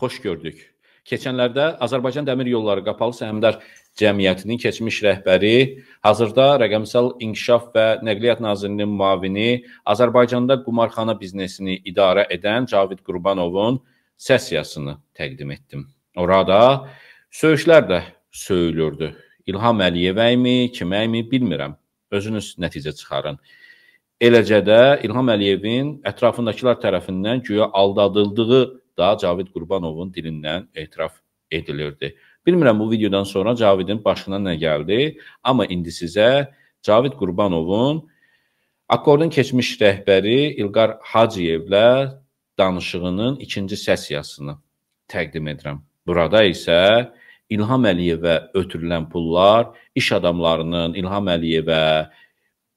xoş gördük. Keçənlərdə Azərbaycan Dəmir Yolları Qapalı Səhmdar Cəmiyyətinin keçmiş rəhbəri, hazırda Rəqəmsal İnkişaf və Nəqliyyat Nazirliyinin müavini, Azərbaycanda qumarxana biznesini idarə edən Cavid Qurbanovun sessiyasını təqdim etdim. Orada söyüşlər də söyülürdü. İlham Əliyevəymi, kiməymi bilmirəm. Özünüz nəticə çıxarın. Eləcə də İlham Əliyevin ətrafındakılar tərəfindən güya aldadıldığı da Cavid Qurbanovun dilindən etiraf edilirdi. Bilmirəm bu videodan sonra Cavidin başına nə gəldi, amma indi sizə Cavid Qurbanovun Akkordun keçmiş rəhbəri İlqar Hacıyevlə danışığının ikinci sessiyasını təqdim edirəm. Burada isə İlham Əliyevə ötürülən pullar iş adamlarının İlham Əliyevə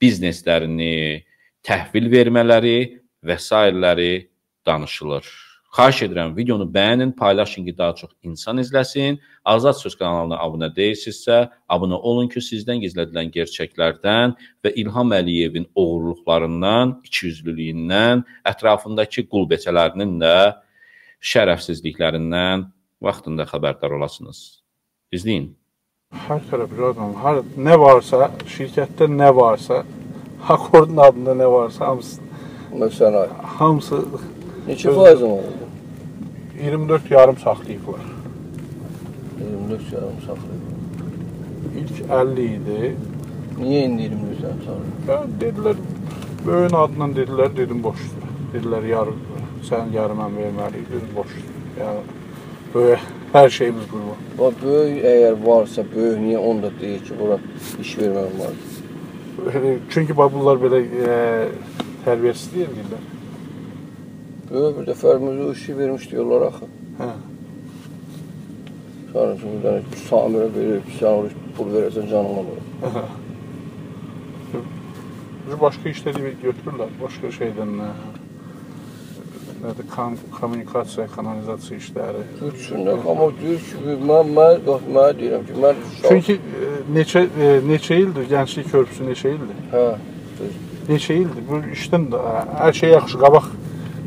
bizneslərini təhvil vermələri və s. danışılır. Xahiş edirəm videonu bəyənin, paylaşın ki, daha çox insan izləsin. Azad Söz kanalına abunə deyilsinizsə, abunə olun ki, sizdən gizlədilən gerçəklərdən və İlham Əliyevin oğurluqlarından, ikiyüzlülüyündən, ətrafındakı qulbeçələrinin də şərəfsizliklərindən vaxtında xəbərdar olasınız. İzləyin. Hər tərəf adam, hər nə varsa, şirkətdə nə varsa, Akkordun adında nə varsa hamısı Məsələn, hamısı neçə faizin var? 24 yarım saxlayıblar. 24 yarım saxlayıblar. İlk 50 idi. Niyə indi 24 yarım saxlayıblar? Dedilər, böyün adından dedilər, dedim boşdur. Dedilər, yarım, sən yarım mən verməliyik, dedim boşdur. Yəni, böyük hər şeyimiz qurban. Bax, böyük əgər varsa, böyük niyə onda deyir ki, bura iş verməm var? Çünki bax, bunlar belə e, tərbiyəsiz deyirlər. Böyük bir dəfə əlimizə işi vermiş diyorlar axı. Hə. Sonra ki, bir dənə Samirə verir, sən pul verərsən canına var. Biz başqa işləri götürürlər, başqa şeydən nə, nədir, kom kommunikasiya, kanalizasiya işləri. Üçündə, amma ki, mən, mən, bax, mən deyirəm ki, mən Çünki e, neçə e, neçə ildir Gənclik Körpüsü neçə ildir? Hə, düz. Neçə ildir? Bu işdən də hər şey yaxşı, qabaq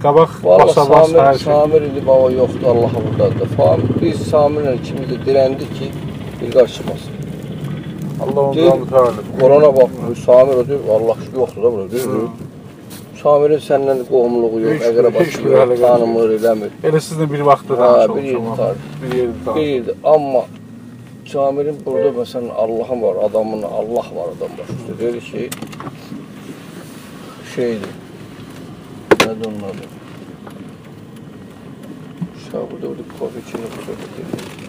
qabaq Valla basa bas Samir. Samir indi baba yoxdur, Allah'a buradadır. Famir, biz Samirlə ikimiz də dirəndik ki, bir qarşımasın. Allah ondan mütəvəllid. Korona baxmır, Samir deyir, Allah şükür yoxdur da burada, deyir. Samirin səndən qohumluğu yox, bir- əqrəbası bir yox, tanımır, eləmir. Elə sizlə bir vaxtda tanış bir yerdə tanış. Bir yerdə tanış. Deyildi, amma Samirin burada məsələn Allah'ın var, adamın Allah var adam başında. Deyir ki, şeydir, Nerede onun adı? Şu burada burada kahve içinde burada.